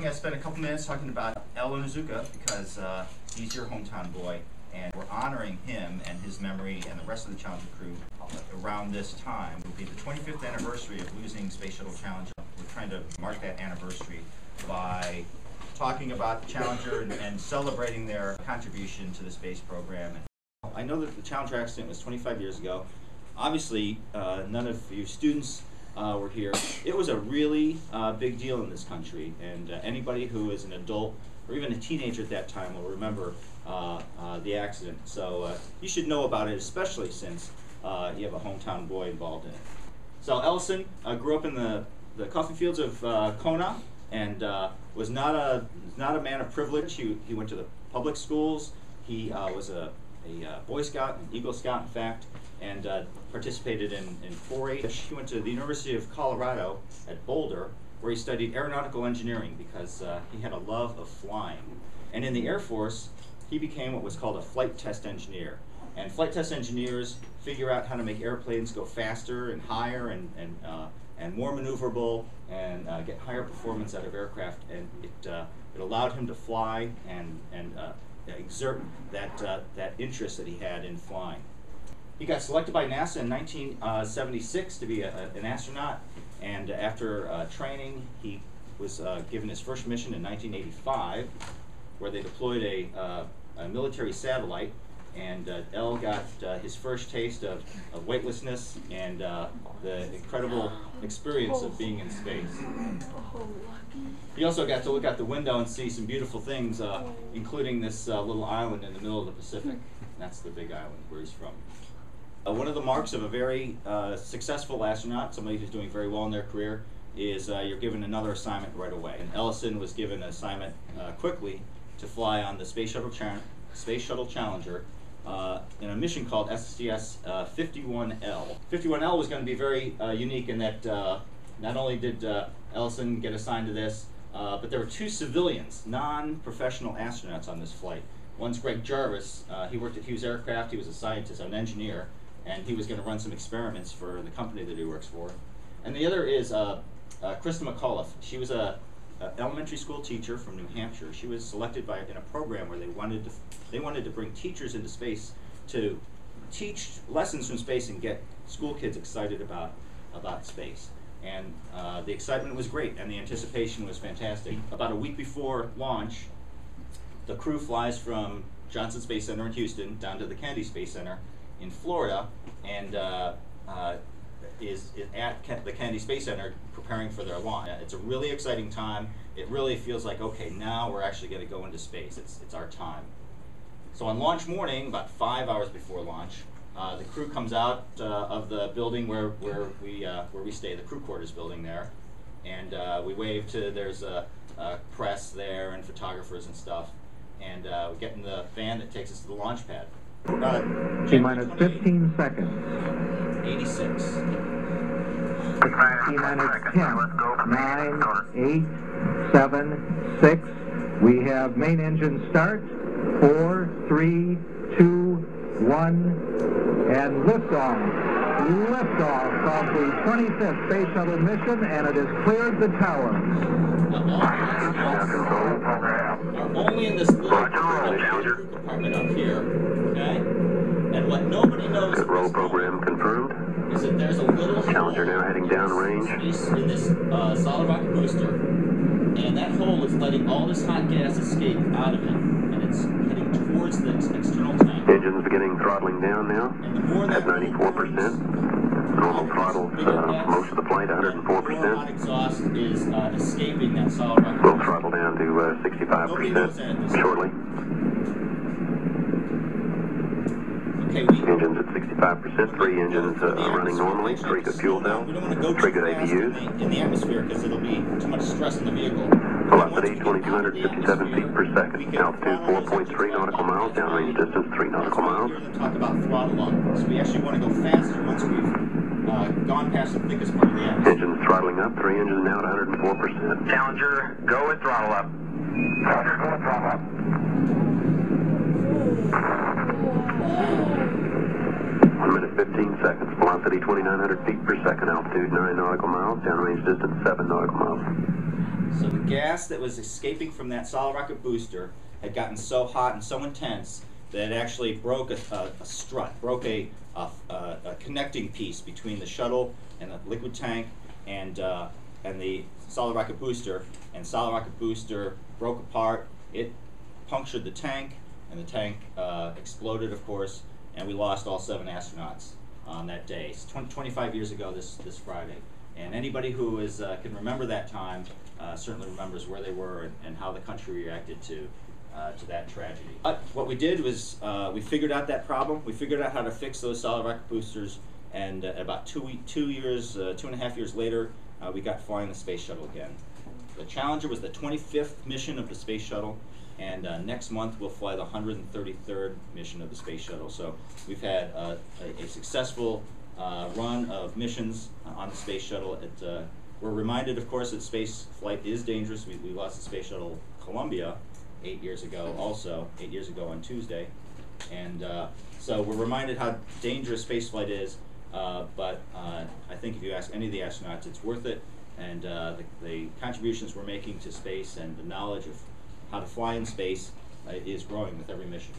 I spent a couple minutes talking about El Onizuka because uh, he's your hometown boy, and we're honoring him and his memory and the rest of the Challenger crew around this time. It will be the 25th anniversary of losing Space Shuttle Challenger. We're trying to mark that anniversary by talking about Challenger and, and celebrating their contribution to the space program. I know that the Challenger accident was 25 years ago. Obviously, uh, none of you students uh, were here. It was a really uh, big deal in this country, and uh, anybody who is an adult or even a teenager at that time will remember uh, uh, the accident. So uh, you should know about it, especially since you have a hometown boy involved in it. So Ellison grew up in the, the coffee fields of Kona and was not a not a man of privilege. He, he went to the public schools. He was a a uh, Boy Scout, an Eagle Scout, in fact, and uh, participated in, in 4-H. He went to the University of Colorado at Boulder, where he studied aeronautical engineering because uh, he had a love of flying. And in the Air Force, he became what was called a flight test engineer. And flight test engineers figure out how to make airplanes go faster and higher and, and, uh, and more maneuverable and uh, get higher performance out of aircraft. And it, uh, it allowed him to fly and, and exert that, uh, that interest that he had in flying. He got selected by NASA in 1976 to be a, an astronaut, and after uh, training, he was uh, given his first mission in 1985, where they deployed a, uh, a military satellite and uh, El got uh, his first taste of, of weightlessness and uh, the incredible experience of being in space. He also got to look out the window and see some beautiful things, uh, including this uh, little island in the middle of the Pacific. That's the big island where he's from. Uh, one of the marks of a very successful astronaut, somebody who's doing very well in their career, is you're given another assignment right away. And Ellison was given an assignment quickly to fly on the Space Shuttle, Space Shuttle Challenger uh, in a mission called uh, 51L. 51L was going to be very uh, unique in that uh, not only did uh, Ellison get assigned to this, but there were two civilians, non-professional astronauts on this flight. One's Greg Jarvis. he worked at Hughes Aircraft. He was a scientist, an engineer, and he was going to run some experiments for the company that he works for. And the other is Christa McAuliffe. She was a uh, elementary school teacher from New Hampshire. She was selected by in a program where they wanted to they wanted to bring teachers into space to teach lessons from space and get school kids excited about about space. And uh, the excitement was great, and the anticipation was fantastic. About a week before launch, the crew flies from Johnson Space Center in Houston down to the Kennedy Space Center in Florida, and uh, uh is, at the Kennedy Space Center preparing for their launch. It's a really exciting time. It really feels like, okay, now we're actually going to go into space. It's, it's our time. So on launch morning, about five hours before launch, uh, the crew comes out uh, of the building where, where, we, uh, where we stay, the crew quarters building there, and uh, we wave to, there's a, a, press there and photographers and stuff, and uh, we get in the van that takes us to the launch pad. T minus 15 seconds. 86. T minus 10, 9, 8, 7, 6. We have main engine start. 4, 3, 2, 1, and liftoff. Liftoff of the 25th Space Shuttle mission, and it has cleared the tower. Only in this little compartment up here, okay? And what nobody knows roll program Challenger now heading downrange. In this uh, solid rocket booster, and that hole is letting all this hot gas escape out of it, and it's heading towards the external tank. Engines beginning throttling down now at 94%. Normal throttles uh, most of the flight, 104%. Hot exhaust is uh, escaping that solid rocket. We'll throttle down to uh, 65% shortly. Okay, we, engines at 65%, three engines uh, running normally, three good fuel cells, three good APUs. In the atmosphere because it'll be too much stress in the vehicle. Velocity 2257 feet per second, altitude 4.3 nautical miles, downrange distance 3 nautical miles. talk about throttle up, so we actually want to go faster once we've uh, gone past the thickest part of the atmosphere. Engines throttling up, three engines now at 104%. Challenger, go with throttle up. 15 seconds. Velocity 2,900 feet per second. Altitude 9 nautical miles. Downrange distance 7 nautical miles. So the gas that was escaping from that solid rocket booster had gotten so hot and so intense that it actually broke a, a, a strut, broke a, a, connecting piece between the shuttle and the liquid tank and, uh, and the solid rocket booster. And solid rocket booster broke apart. It punctured the tank, and the tank uh, exploded, of course, and we lost all seven astronauts on that day. It's 20, 25 years ago this, this Friday. And anybody who is, uh, can remember that time uh, certainly remembers where they were and, and how the country reacted to, uh, to that tragedy. But what we did was uh, we figured out that problem. We figured out how to fix those solid rocket boosters, and about two, we- two years, uh, two and a half years later, uh, we got flying the space shuttle again. The Challenger was the 25th mission of the space shuttle, and uh, next month we'll fly the 133rd mission of the space shuttle. So we've had uh, a, a successful uh, run of missions on the space shuttle. It, uh, we're reminded, of course, that space flight is dangerous. We, we lost the space shuttle Columbia eight years ago, also eight years ago on Tuesday, and uh, so we're reminded how dangerous space flight is. Uh, but I think if you ask any of the astronauts, it's worth it. And uh, the, the contributions we're making to space and the knowledge of how to fly in space uh, is growing with every mission.